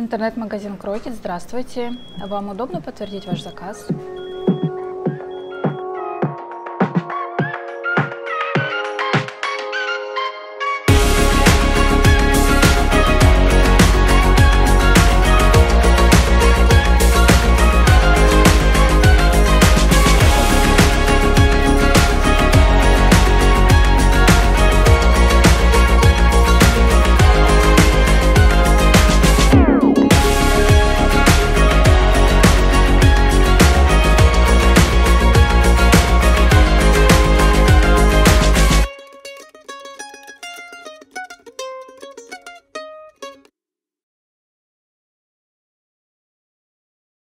Интернет-магазин Крокет, здравствуйте. Вам удобно подтвердить ваш заказ?